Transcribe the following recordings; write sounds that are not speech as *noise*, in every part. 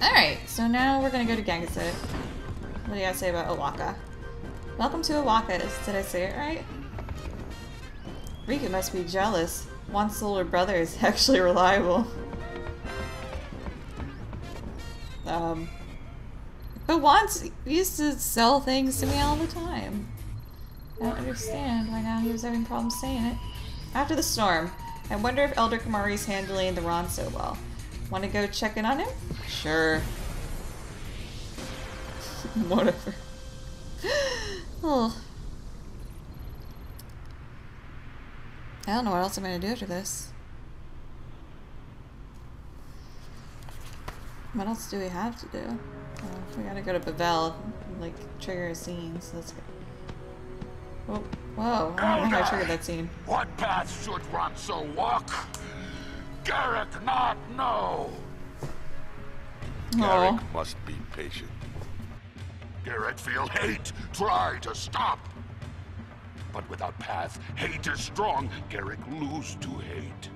Alright, so now we're gonna go to Gagazet. What do you gotta say about O'aka? Welcome to O'aka. Did I say it right? Rikku must be jealous. Wantz older brother is *laughs* actually reliable. Um, but Wantz used to sell things to me all the time. I don't understand why now he was having problems saying it. After the storm, I wonder if Elder Kimahri's handling the Ronso well. Want to go check in on him? Sure. *laughs* Whatever. oh. I don't know what else I'm gonna do after this. What else do we have to do? Oh, we gotta go to Bevelle, like, trigger a scene, so let's go. Whoa, whoa, I don't know how I triggered that scene. What path should Ronso walk? Garik not know. Garik must be patient. Garik feel hate, try to stop. But without path, hate is strong. Garik lose to hate.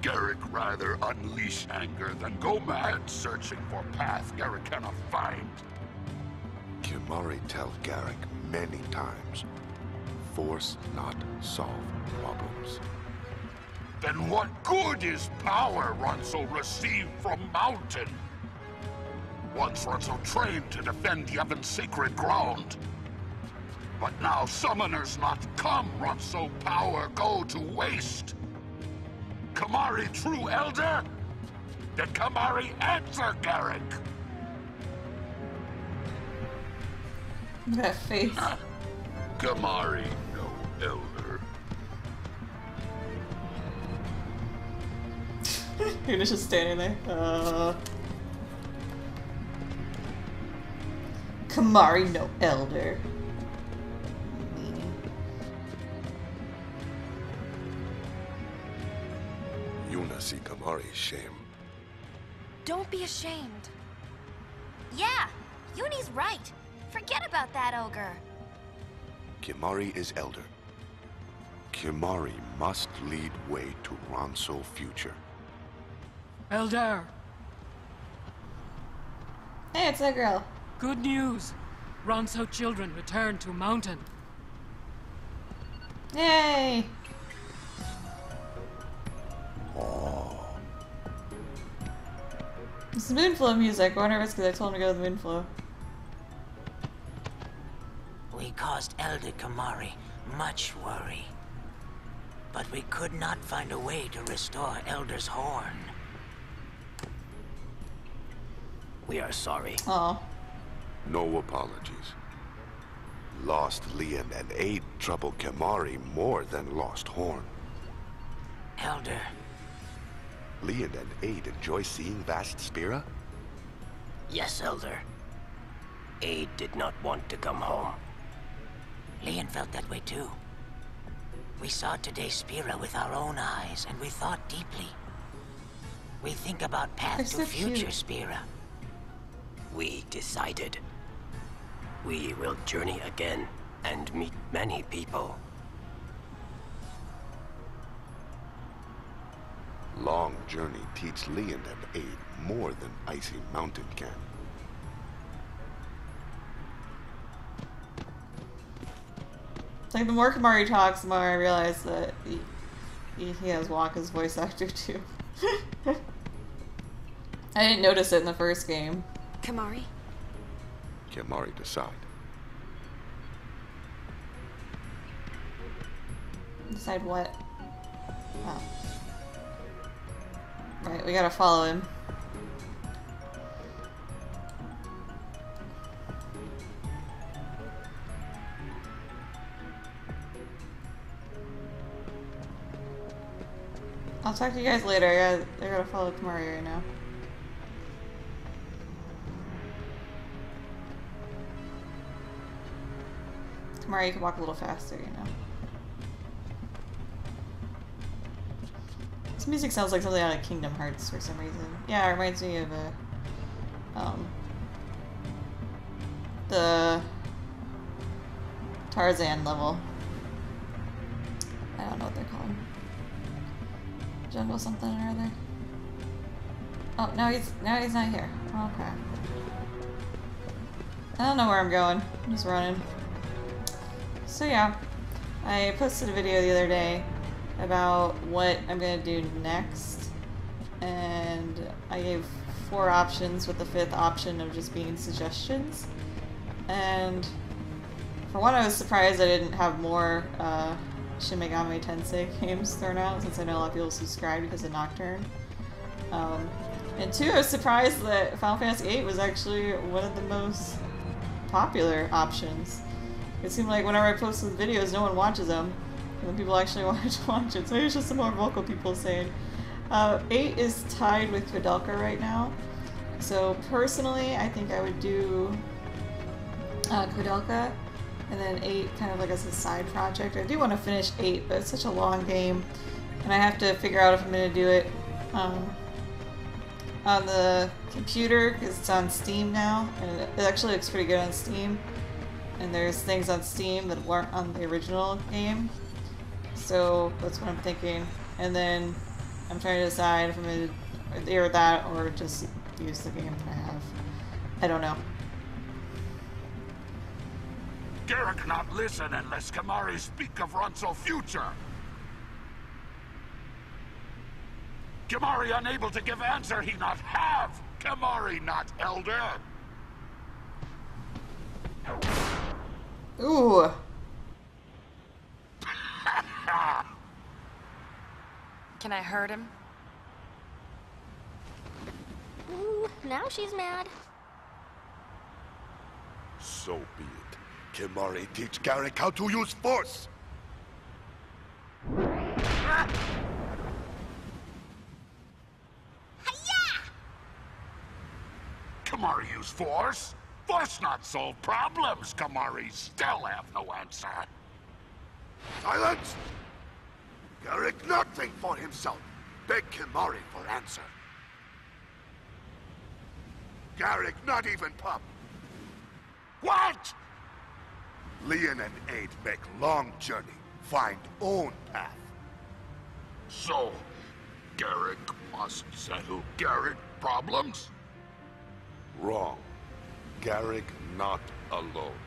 Garik rather unleash anger than go mad searching for path Garik cannot find. Kimahri tell Garik many times, force not solve problems. Then what good is power Ronso received from Mountain? Once Ronso trained to defend Yevon's sacred ground. But now summoners not come, Ronso power go to waste. Kimahri true elder? Did Kimahri answer Garik? That face. Kimahri no elder. *laughs* You're just standing there. Uh... Kimahri no elder. Yuna see Kimahri's shame. Don't be ashamed. Yeah, Yunie's right. Forget about that ogre. Kimahri is elder. Kimahri must lead way to Ronso future. Elder, Hey, it's a girl. good news. Ronso children return to mountain. Yay! It's the Moonflow music. I wonder if it's because I told him to go to the Moonflow. We caused Elder Kimahri much worry. But we could not find a way to restore Elder's horn. We are sorry. Oh. No apologies. Lost Lian and Ayde trouble Kimahri more than lost Horn. Elder, Lian and Ayde enjoy seeing Vast Spira? yes, Elder. Ayde did not want to come home. Lian felt that way too. We saw today's Spira with our own eyes, and we thought deeply. We think about path They're to future cute. Spira. We decided. We will journey again and meet many people. Long journey teach Lian and Ayde more than Icy Mountain can. Like the more Kimahri talks, the more I realize that he, he, he has Wakka's voice actor too. *laughs* I didn't notice it in the first game. Kimahri? Kimahri decide. Decide what? Oh. Right, we gotta follow him. I'll talk to you guys later. I gotta, I gotta follow Kimahri right now. Kimahri, you can walk a little faster, you know. This music sounds like something out of Kingdom Hearts for some reason. Yeah, it reminds me of a, um, the Tarzan level. I don't know what they're called. Jungle something or other. Oh, now he's now he's not here. Okay. I don't know where I'm going. I'm just running. So yeah, I posted a video the other day about what I'm gonna do next, and I gave four options with the fifth option of just being suggestions. And for one, I was surprised I didn't have more uh, Shin Megami Tensei *laughs* games thrown out, since I know a lot of people subscribe because of Nocturne. Um, and two, I was surprised that Final Fantasy VIII was actually one of the most popular options. It seemed like whenever I post those videos, no one watches them. And then people actually *laughs* wanted to watch it. So it's just some more vocal people saying. Uh, 8 is tied with Koudelka right now. So personally, I think I would do uh, Koudelka. And then 8 kind of like as a side project. I do want to finish 8, but it's such a long game. And I have to figure out if I'm going to do it um, on the computer because it's on Steam now, and it actually looks pretty good on Steam. And there's things on Steam that weren't on the original game, so that's what I'm thinking. And then I'm trying to decide if I'm gonna either that or just use the game that I have. I don't know. Garik not listen unless Kimahri speak of Ronso future. Kimahri unable to give answer he not have. Kimahri not elder. Ooh. Can I hurt him? Ooh, now she's mad. So be it. Kimahri teach Garik how to use force! Kimahri use force? Force not solve problems. Kimahri. still have no answer. Silence! Garik nothing for himself. Beg Kimahri for answer. Garik not even pup. What? Lian and Ayde make long journey. Find own path. So, Garik must settle Garik problems? Wrong. Garik not alone.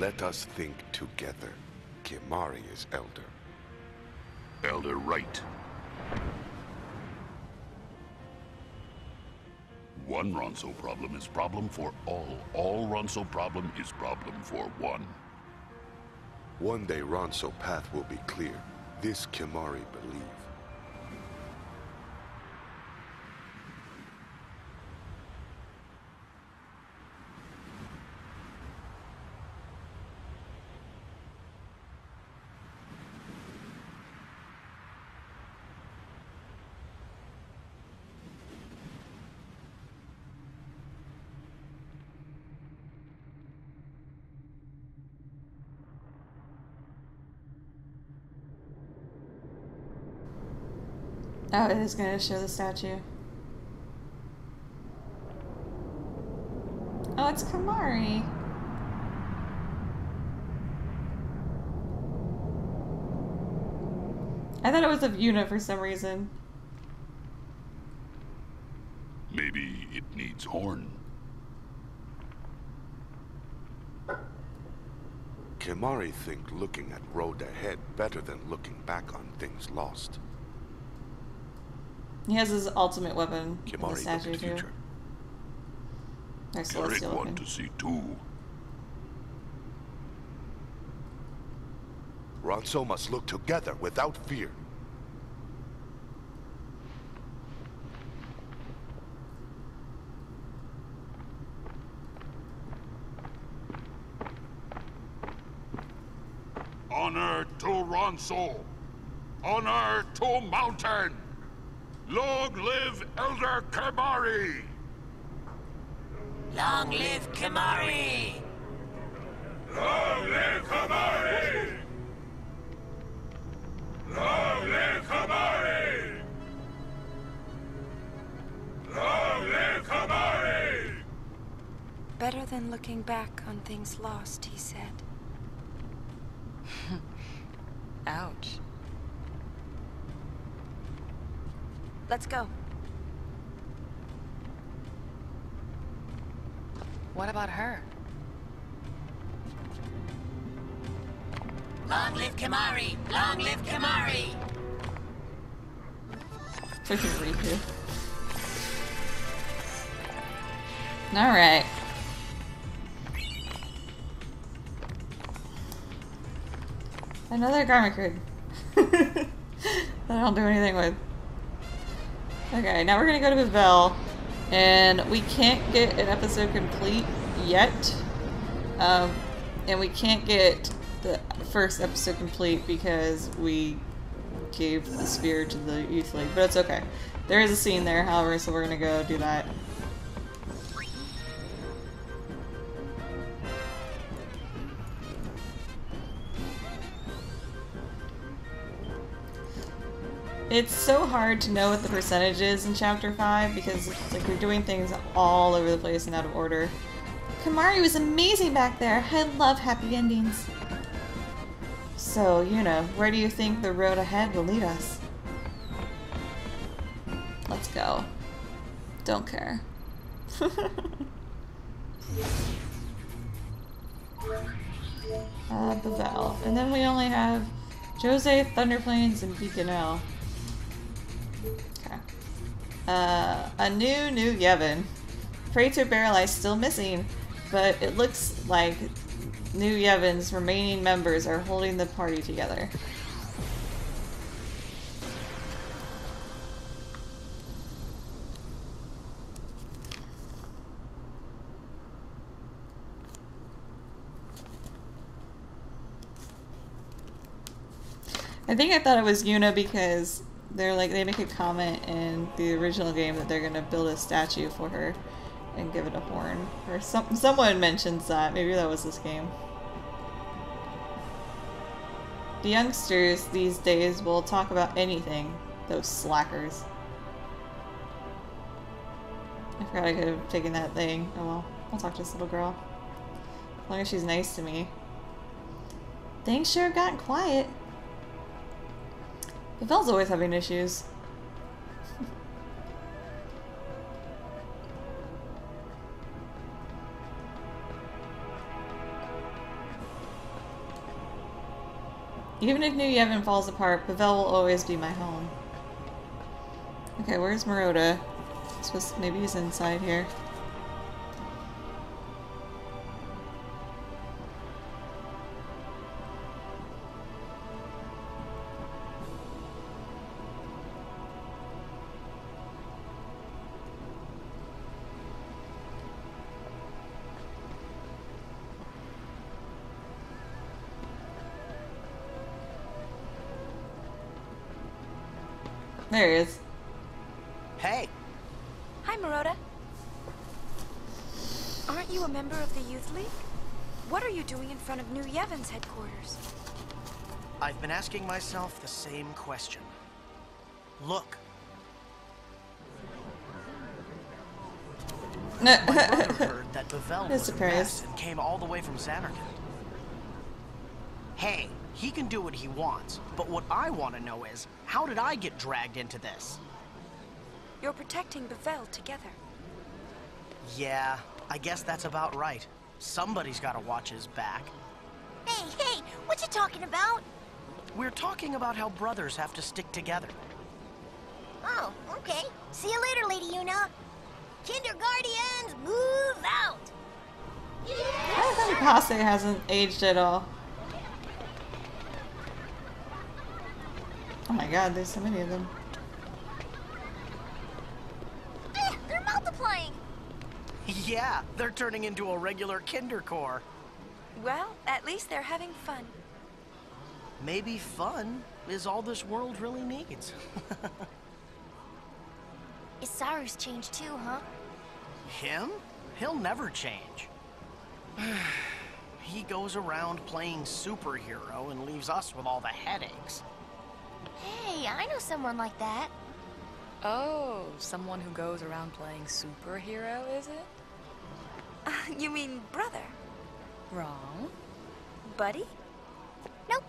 Let us think together. Kimahri is elder. Elder right. One Ronso problem is problem for all. All Ronso problem is problem for one. One day Ronso path will be clear. This Kimahri believe. Oh, it is gonna show the statue. Oh, it's Kimahri. I thought it was of Yuna for some reason. Maybe it needs horn. Kimahri think looking at road ahead better than looking back on things lost. He has his ultimate weapon in the statue at too. future. Celestial want to see too. Ronso must look together without fear. Honor to Ronso. Honor to Mountain. Long live Elder Kimahri. Long live Kimahri! Long live Kimahri! Long live Kimahri! Long live Kimahri! Better than looking back on things lost, he said. Let's go. What about her? Long live Kimahri! Long live Kimahri! Rikku. *laughs* Alright. Another garment grid. *laughs* that I don't do anything with. Okay, now we're gonna go to Bevelle, and we can't get an episode complete yet. Um, and we can't get the first episode complete because we gave the spear to the youth league, but it's okay. There is a scene there, however, so we're gonna go do that. It's so hard to know what the percentage is in Chapter 5 because it's like we're doing things all over the place and out of order. Kimahri was amazing back there. I love happy endings. So, you know, where do you think the road ahead will lead us? Let's go. Don't care. *laughs* uh, Bevelle. And then we only have Djose, Thunder Plains, and Beacon Okay. Uh, a new, new Yevon. Praetor Baralai is still missing, but it looks like New Yevon's remaining members are holding the party together. I think I thought it was Yuna because they're like they make a comment in the original game that they're gonna build a statue for her and give it a horn. Or some someone mentions that. Maybe that was this game. The youngsters these days will talk about anything. Those slackers. I forgot I could have taken that thing. Oh well. I'll talk to this little girl. As long as she's nice to me. Things sure have gotten quiet. Bevelle's always having issues. Even if New Yevon falls apart, Bevelle will always be my home. Okay, where's Maroda? Supposed maybe he's inside here. There he is. Hey, Hi, Maroda. Aren't you a member of the Youth League? What are you doing in front of New Yevon's headquarters? I've been asking myself the same question. Look, my brother heard that *laughs* Bevelle No was a surprise. mess and came all the way from Zanarkand. Hey, he can do what he wants, but what I want to know is, how did I get dragged into this? You're protecting Bevelle together. Yeah, I guess that's about right. Somebody's got to watch his back. Hey, hey, what you talking about? We're talking about how brothers have to stick together. Oh, okay. See you later, Lady Yuna. Kinderguardians, move out! I *laughs* think Pacce hasn't aged at all. Oh my god, there's so many of them. Eh, they're multiplying! Yeah, they're turning into a regular Kindercore. Well, at least they're having fun. Maybe fun is all this world really needs. *laughs* Isaaru's changed too, huh? Him? He'll never change. *sighs* he goes around playing superhero and leaves us with all the headaches. Hey, I know someone like that. Oh, someone who goes around playing superhero, is it? you mean brother? Wrong. Buddy? Nope.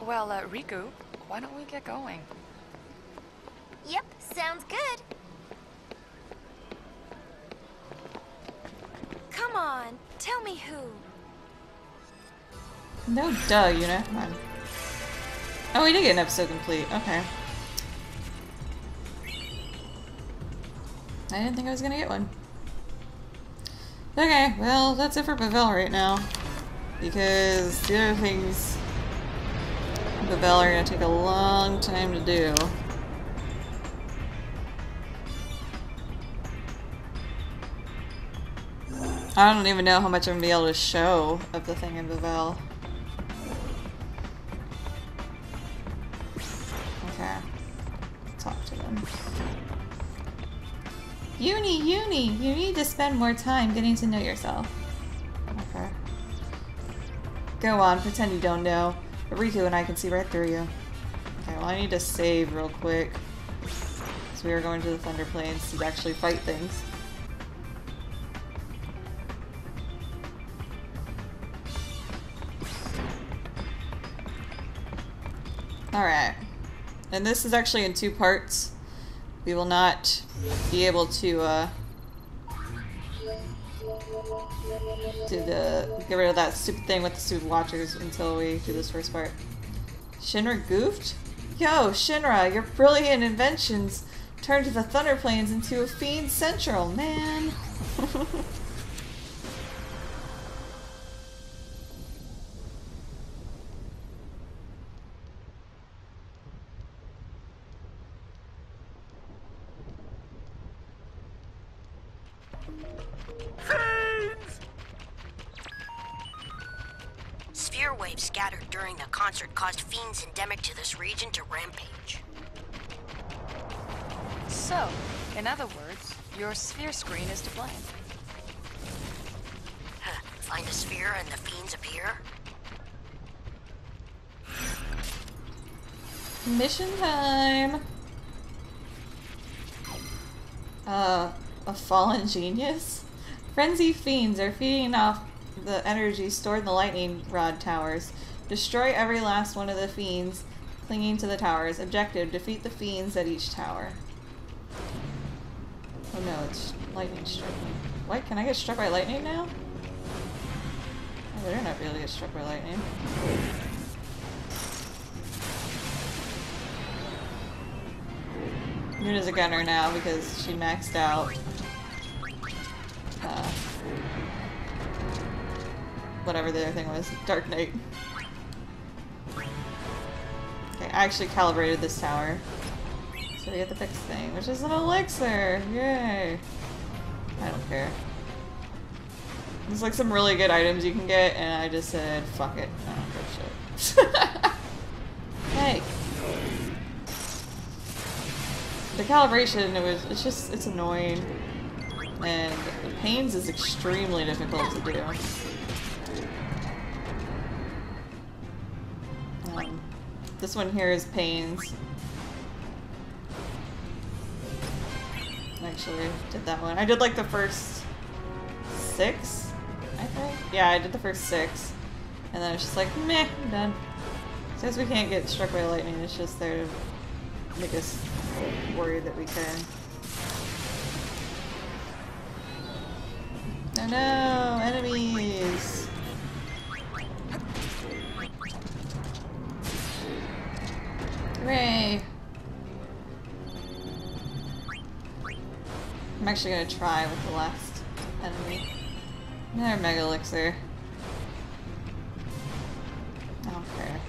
Well, uh, Rikku, why don't we get going? Yep, sounds good. Come on, tell me who. No duh, you know. Oh, we did get an episode complete. Okay. I didn't think I was gonna get one. Okay, well, that's it for Bevelle right now. Because the other things Bevelle are gonna take a long time to do. I don't even know how much I'm gonna be able to show of the thing in Bevelle. You need to spend more time getting to know yourself. Okay. Go on, pretend you don't know. But Rikku and I can see right through you. Okay, well I need to save real quick. So we are going to the Thunder Plains to actually fight things. Alright. And this is actually in two parts. We will not be able to, uh, to the, get rid of that stupid thing with the stupid watchers until we do this first part. Shinra goofed? Yo, Shinra, your brilliant inventions turned the Thunder Plains into a fiend central, man. *laughs* caused endemic to this region to rampage. So, in other words, your sphere screen is to blame. Huh. Find a sphere and the fiends appear? Mission time! Uh, a fallen genius? Frenzy fiends are feeding off the energy stored in the lightning rod towers. Destroy every last one of the fiends clinging to the towers. Objective, defeat the fiends at each tower. Oh no, it's lightning striking. What? Can I get struck by lightning now? I better not be able to get struck by lightning. Yuna's a gunner now because she maxed out. Uh, whatever the other thing was. Dark Knight. Actually calibrated this tower. So we get the fixed thing, which is an elixir! Yay! I don't care. There's like some really good items you can get, and I just said, fuck it. I don't give shit. *laughs* hey! The calibration, it was, it's just, it's annoying. And the pains is extremely difficult to do. This one here is pains. Actually, did that one. I did like the first six, I think. Yeah, I did the first six. And then it's just like, meh, I'm done. Since we can't get struck by lightning, it's just there to make us worried that we can. Oh no, enemies! Hooray! I'm actually gonna try with the last enemy. Another Mega Elixir. I don't care.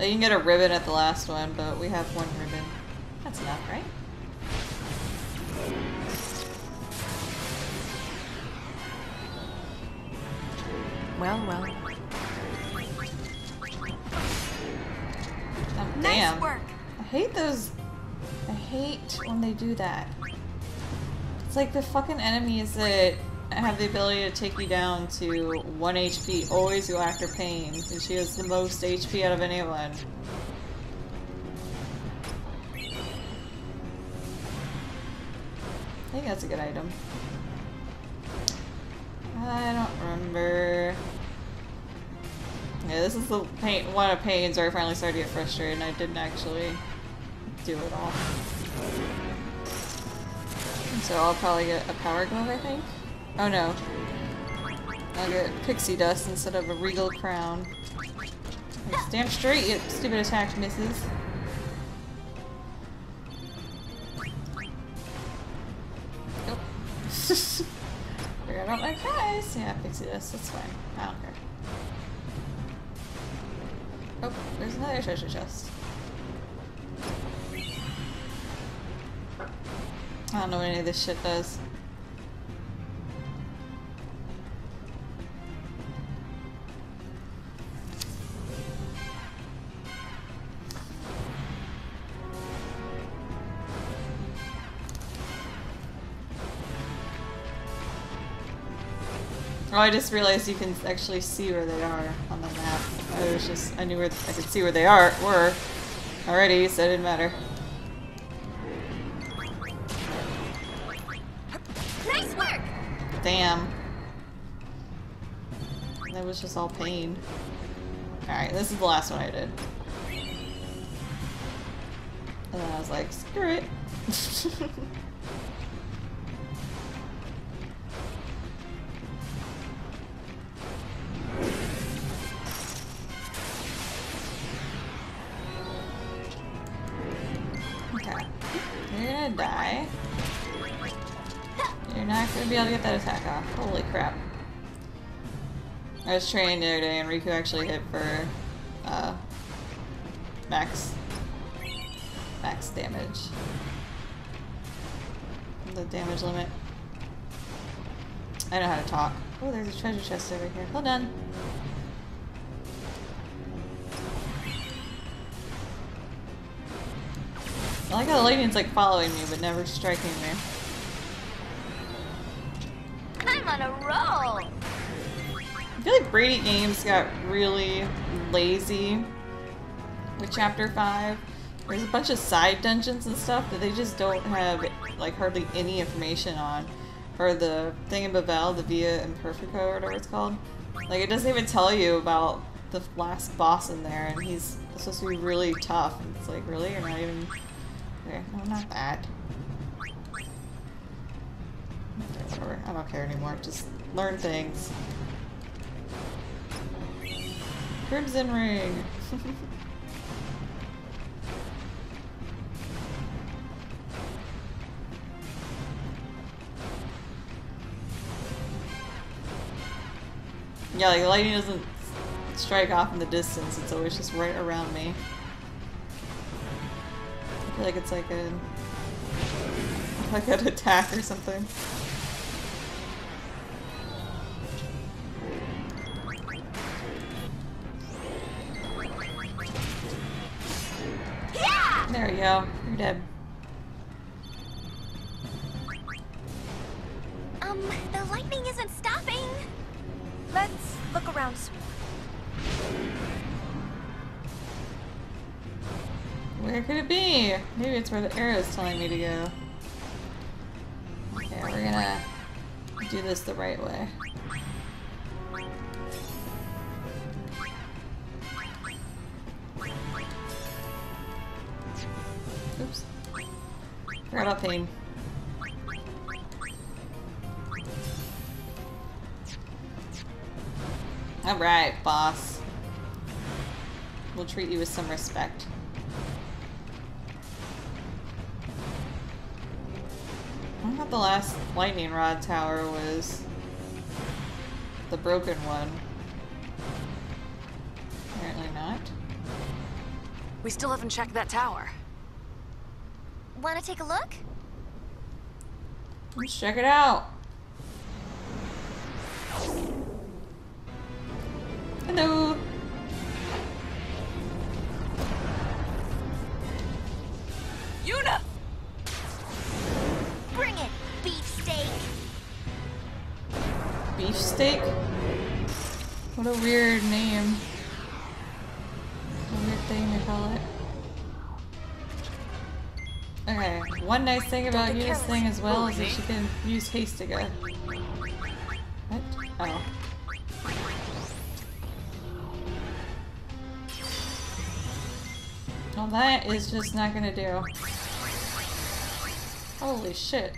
You can get a ribbon at the last one, but we have one ribbon. That's enough, right? Well, well. Damn. work. I hate those. I hate when they do that. It's like the fucking enemies that have the ability to take you down to 1 HP always go after Paine, because she has the most HP out of anyone. I think that's a good item. I don't remember. Yeah, this is the pain, one of pains where I finally started to get frustrated and I didn't actually do it all. So I'll probably get a power glove, I think. Oh no. I'll get pixie dust instead of a regal crown. Stand straight, you stupid attack misses. Nope. *laughs* Forgot my prize. Yeah, pixie dust, that's fine. I don't care. Oh, there's another treasure chest. I don't know what any of this shit does. Oh, I just realized you can actually see where they are on the map. I was just, I knew where, I could see where they are, were already, so it didn't matter. Nice work! Damn. That was just all pain. Alright, this is the last one I did. And then I was like, screw it. *laughs* Gonna be able to get that attack off. Holy crap. I was training the other day and Rikku actually hit for uh, max max damage. The damage limit. I know how to talk. Oh, there's a treasure chest over here. Hold on. I like how the lightning's like following me but never striking me. Feel like Brady Games got really lazy with Chapter 5. There's a bunch of side dungeons and stuff that they just don't have like hardly any information on. Or the thing in Bevelle, the Via Imperfecto or whatever it's called. Like it doesn't even tell you about the last boss in there and he's supposed to be really tough. It's like, really? You're not even... Okay, no, not that. Okay, whatever. I don't care anymore. Just learn things. Crimson Ring! yeah, like the lightning doesn't strike off in the distance, it's always just right around me. I feel like it's like a like an attack or something. Yeah! There you go. You're dead. Um, the lightning isn't stopping. Let's look around some. Where could it be? Maybe it's where the arrow is telling me to go. Okay, we're gonna do this the right way. Forgot about pain. Alright, boss. We'll treat you with some respect. I thought the last lightning rod tower was the broken one. Apparently not. We still haven't checked that tower. Wanna take a look? Let's check it out. Nice thing about Yuna's thing as well Oh, is that me? she can use haste again. What? Oh. Well, that is just not gonna do. Holy shit.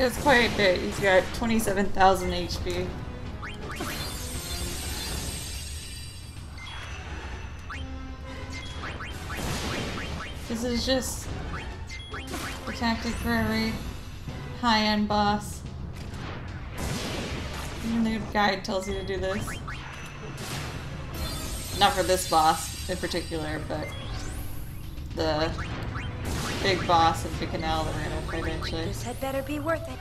Has quite a bit. He's got 27,000 HP. This is just the tactic for every high-end boss. Even the guide tells you to do this. Not for this boss in particular, but the big boss of the canal that we're gonna eventually. This had better be worth it.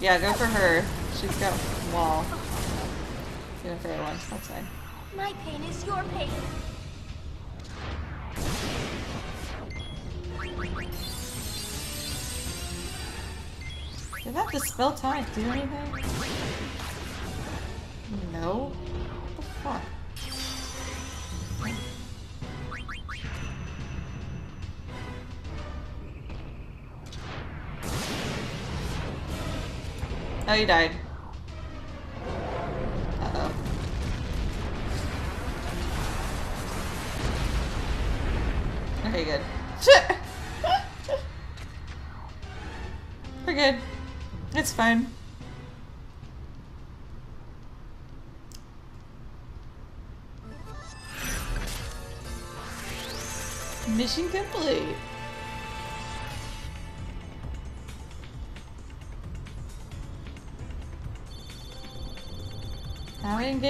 Yeah, go for her. She's got wall. Go for her once, that's fine. My pain is your pain. Did that dispel tonic do anything? No. What the fuck? Oh, you died.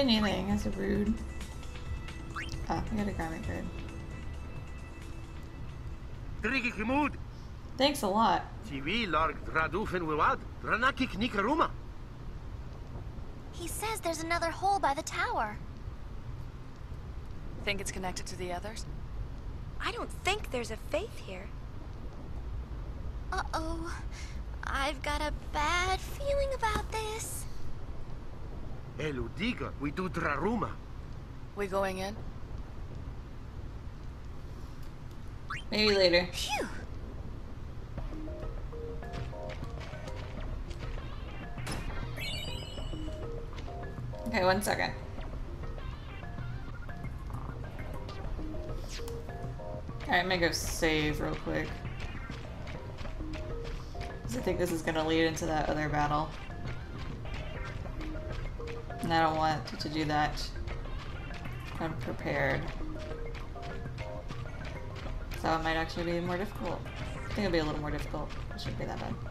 Now we didn't anything. That's rude. Oh, I got a garment grid. Drigi Kimud, Thanks a lot. Tiwi Larg Dradufen Wiwad, Dranakik Nikaruma. He says there's another hole by the tower. Think it's connected to the others? I don't think there's a faith here. Uh-oh. I've got a bad feeling about this. Eludiga, we do Draruma. We going in? Maybe later. Phew. Okay, one second. Alright, I'm gonna go save real quick. 'Cause I think this is gonna lead into that other battle. And I don't want to do that unprepared. So it might actually be more difficult. I think it'll be a little more difficult. It shouldn't be that bad.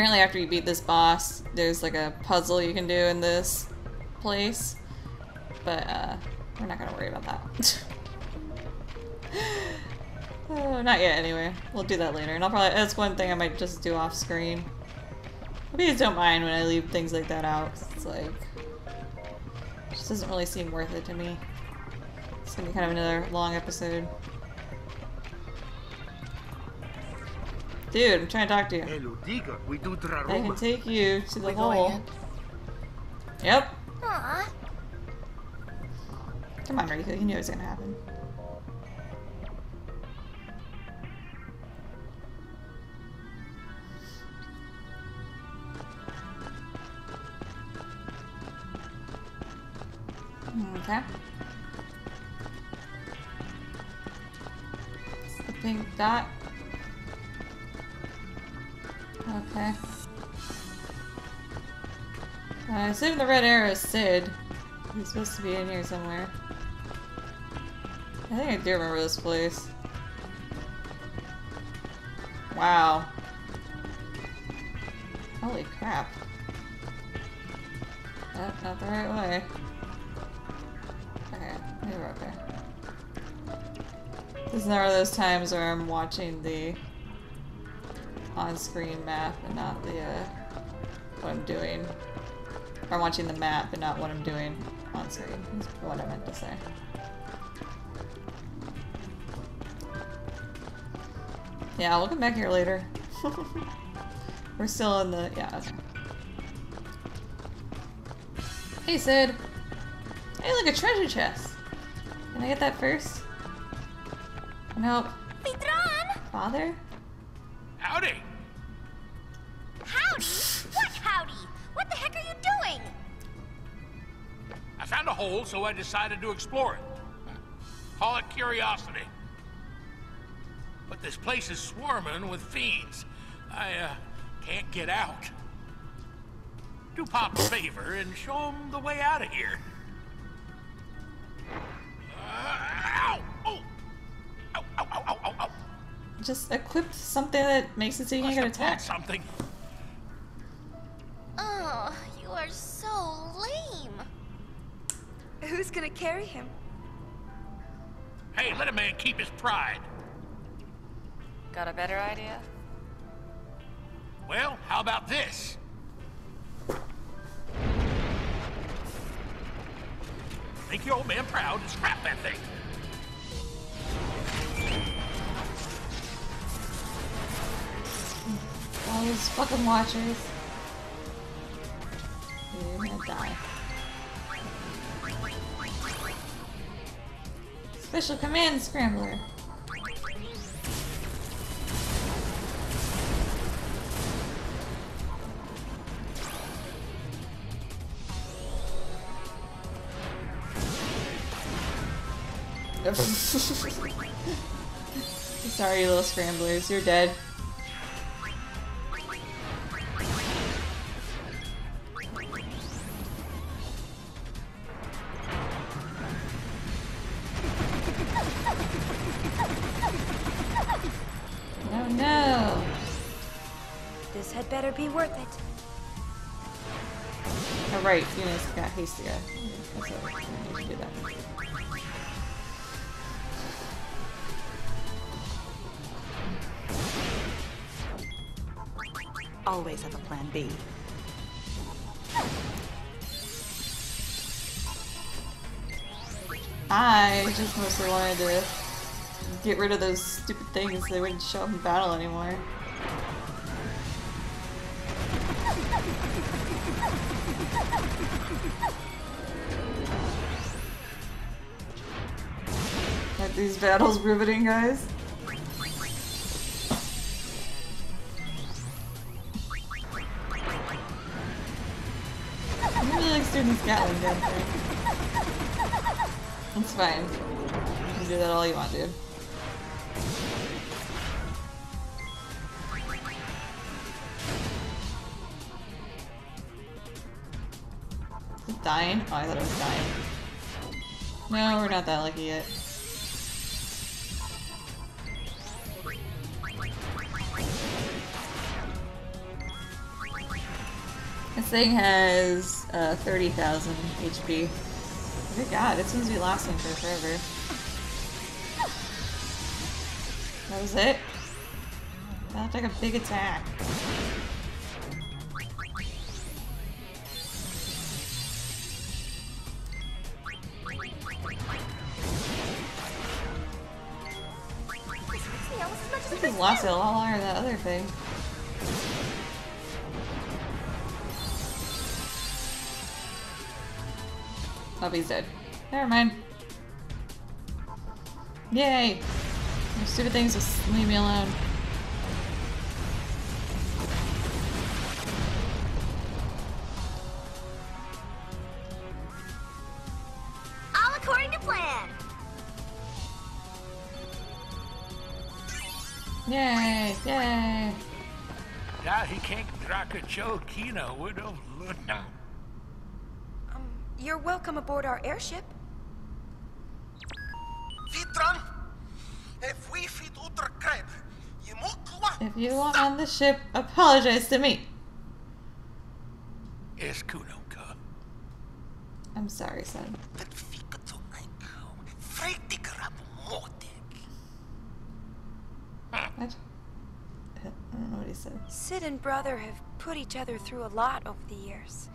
Apparently after you beat this boss, there's like a puzzle you can do in this place. But uh, we're not gonna worry about that. *laughs* oh, not yet anyway. We'll do that later. And I'll probably, that's one thing I might just do off screen. Please don't mind when I leave things like that out. It's like, it just doesn't really seem worth it to me. It's gonna be kind of another long episode. Dude, I'm trying to talk to you. We I can take you to the hole. Yep. Aw. Come on, Rikku. You knew it was gonna happen. Okay. It's the pink dot. Okay. Uh, I assume the red arrow is Cid. He's supposed to be in here somewhere. I think I do remember this place. Wow. Holy crap. That, not the right way. Okay, we're okay. This is of those times where I'm watching the on-screen map and not the uh, what I'm doing. Or I'm watching the map and not what I'm doing on screen. Is what I meant to say. Yeah, we'll come back here later. *laughs* We're still in the yeah. Okay. Hey Cid. Hey, look a treasure chest. Can I get that first? Nope. Father? Hole, so I decided to explore it. Call it curiosity. But this place is swarming with fiends. I, uh, can't get out. Do Pop a favor and show him the way out of here. Uh! Oh! Just equip something that makes it so you can't get Must have pulled attacked. something. Who's gonna carry him? Hey, let a man keep his pride. Got a better idea? Well, how about this? Make your old man proud and scrap that thing. All these fucking watchers. You're gonna die. Special command scrambler. *laughs* Sorry, little scramblers, you're dead. Oh right, Yunie's got hasty. That's what I need to do that. Always have a plan B. I just mostly wanted to get rid of those stupid things so they wouldn't show up in battle anymore. These battles riveting, guys? I really like Gatling gun thing. It's fine. You can do that all you want, dude. Dying? Oh, I thought it was dying. No, we're not that lucky yet. Thing has uh, 30,000 HP. Good god, it seems to be lasting for forever. That was it? That looked like a big attack. See, almost as I think it a lot longer than that other thing. Oh, he's dead. Never mind. Yay! Those stupid things just leave me alone. All according to plan. Yay! Yay! Ja, he can't draka Joe Kino would have now. You're welcome aboard our airship. Vitran, if we fit uter kreb, je. If you want on the ship, apologize to me. Is Kuno? I'm sorry, son. Fretig rap motek. What? I don't know what he said. Cid and brother have put each other through a lot over the years.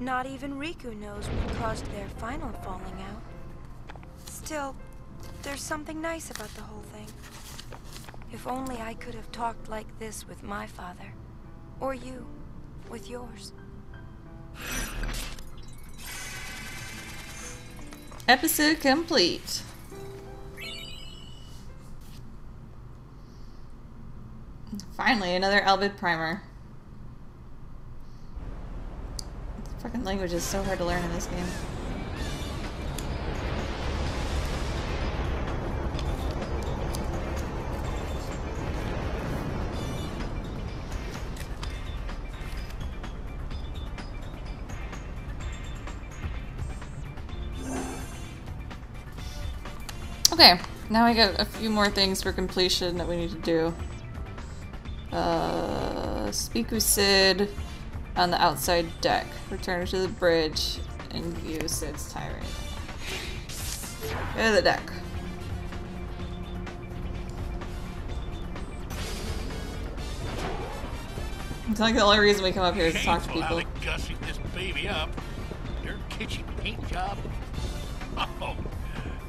Not even Rikku knows what caused their final falling out. Still, there's something nice about the whole thing. If only I could have talked like this with my father. Or you, with yours. Episode complete. Finally, another Bhed primer. Fucking language is so hard to learn in this game. Okay, now we got a few more things for completion that we need to do. Uh, speak with Cid on the outside deck. Return to the bridge and view Cid's tirade. Go to the deck. It's like the only reason we come up here is to talk to people. gussied this baby up. Your kitchen paint job. *laughs* Oh,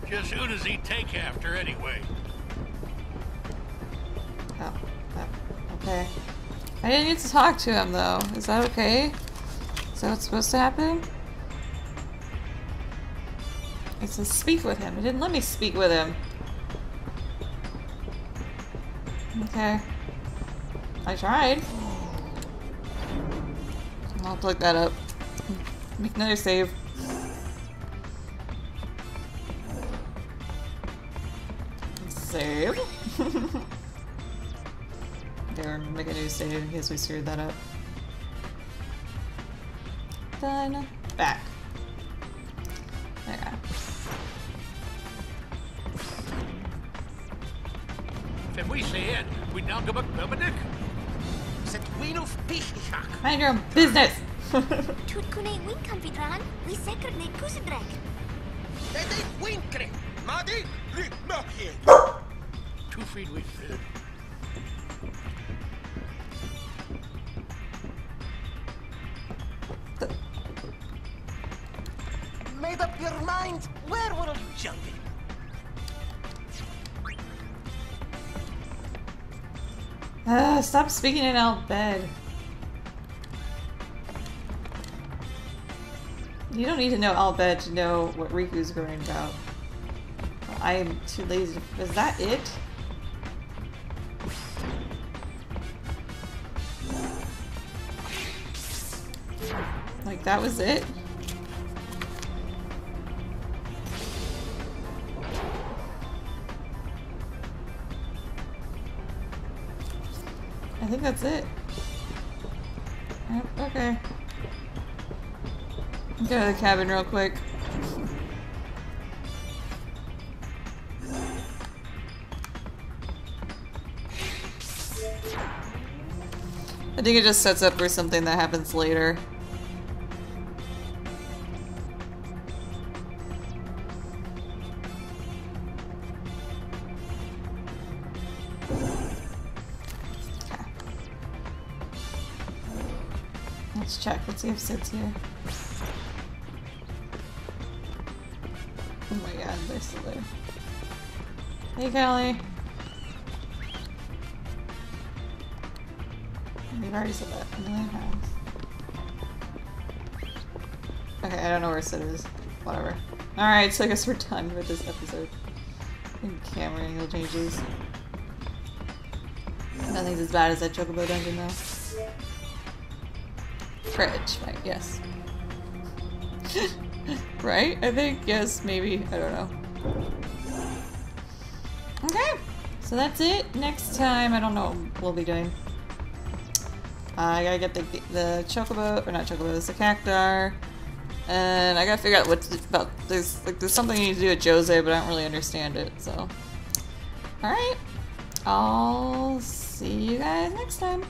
just who does he take after anyway? Oh, oh, okay. I didn't get to talk to him though. Is that okay? Is that what's supposed to happen? It says speak with him. It didn't let me speak with him. Okay. I tried. I'll plug that up. Make another save. Save. *laughs* Okay, we're make a new save in case we screwed that up. Done. Back. There. If we say it, we now go back Dominic. Mind your own business! *laughs* Tutkune winkampidran, we sekerne kusidrek. Dede winkre. Madi rik mokje. *laughs* Two feet we Made up your mind. Where will you jump in? Ah, stop speaking in Al Bhed. You don't need to know Al Bhed to know what Rikku's going about. I am too lazy. to- Is that it? Like that was it? That's it. Okay. Go to the cabin real quick. I think it just sets up for something that happens later. If Cid's here. Oh my god, they're still there. Hey, Callie. We've already said that a million times. Okay, I don't know where Cid is. Whatever. Alright, so I guess we're done with this episode. And camera angle changes. Nothing's as bad as that Chocobo dungeon though. Fridge, right, yes. *laughs* right? I think, yes, maybe. I don't know. Okay, so that's it. Next time, I don't know what we'll be doing. Uh, I gotta get the, the chocobo, or not chocobo, the cactuar. And I gotta figure out what's about, there's, like, there's something you need to do with Djose, but I don't really understand it, so. Alright. I'll see you guys next time.